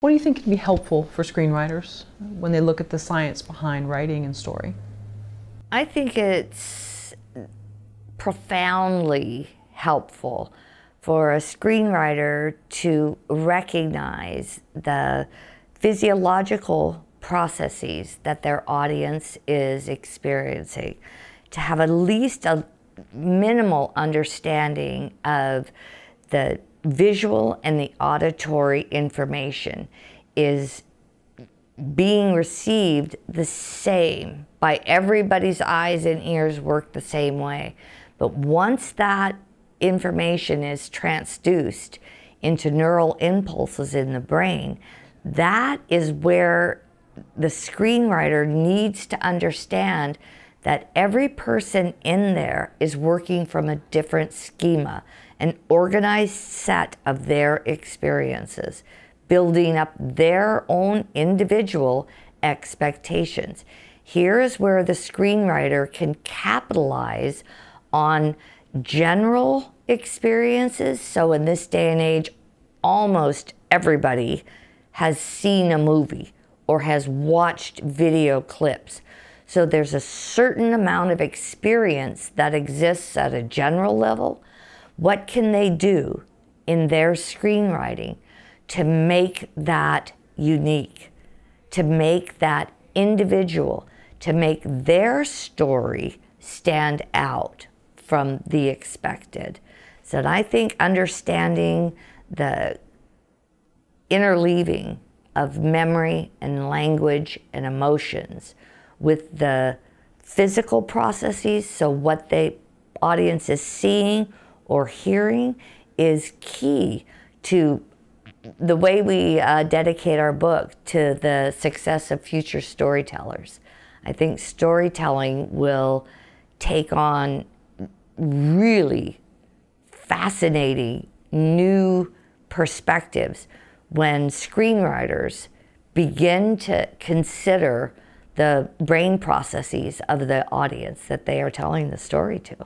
What do you think can be helpful for screenwriters when they look at the science behind writing and story? I think it's profoundly helpful for a screenwriter to recognize the physiological processes that their audience is experiencing, to have at least a minimal understanding of the visual and the auditory information is being received the same by everybody's eyes and ears work the same way. But once that information is transduced into neural impulses in the brain, that is where the screenwriter needs to understand that every person in there is working from a different schema, an organized set of their experiences, building up their own individual expectations. Here is where the screenwriter can capitalize on general experiences. So, in this day and age, almost everybody has seen a movie or has watched video clips. So there's a certain amount of experience that exists at a general level. What can they do in their screenwriting to make that unique, to make that individual, to make their story stand out from the expected? So I think understanding the interleaving of memory and language and emotions with the physical processes, so what the audience is seeing or hearing is key to the way we uh, dedicate our book to the success of future storytellers. I think storytelling will take on really fascinating new perspectives when screenwriters begin to consider the brain processes of the audience that they are telling the story to.